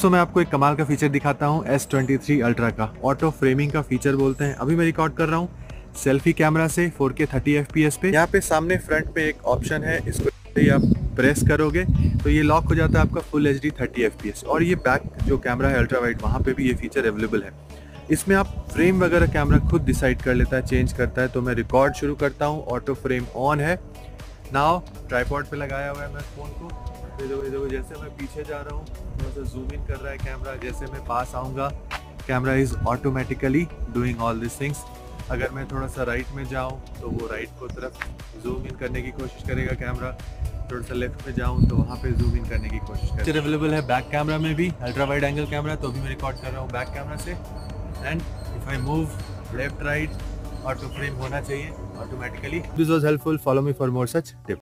दोस्तों, मैं आपको एक कमाल का फीचर दिखाता हूँ एस ट्वेंटी अल्ट्रा का। ऑटो फ्रेमिंग का फीचर बोलते हैं। अभी मैं रिकॉर्ड कर रहा हूँ सेल्फी कैमरा से 4K 30 FPS पे। यहाँ पे सामने फ्रंट में एक ऑप्शन है, इसको आप प्रेस करोगे तो ये लॉक हो जाता है आपका फुल एच डी थर्टी और ये बैक जो कैमरा है अल्ट्रा वाइड वहाँ पे भी ये फीचर अवेलेबल है। इसमें आप फ्रेम वगैरह कैमरा खुद डिसाइड कर लेता है चेंज करता है तो मैं रिकॉर्ड शुरू करता हूँ। ऑटो फ्रेम ऑन है। नाउ ट्राईपॉड पे लगाया हुआ है मैं फ़ोन को। देखो देखो जैसे मैं पीछे जा रहा हूँ थोड़ा सा जूम इन कर रहा है कैमरा जैसे मैं पास आऊँगा camera is automatically doing all this things अगर मैं थोड़ा सा राइट में जाऊँ तो वो राइट को तरफ़ जूम इन करने की कोशिश करेगा कैमरा थोड़ा सा लेफ़्ट में जाऊँ तो वहाँ पे जूम इन करने की कोशिश करें अवेलेबल है बैक कैमरा में भी अल्ट्रा वाइड एंगल कैमरा तो अभी मैं रिकॉर्ड कर रहा हूँ बैक कैमरा से. And if I move left right auto frame होना चाहिए automatically this was helpful follow me for more such tip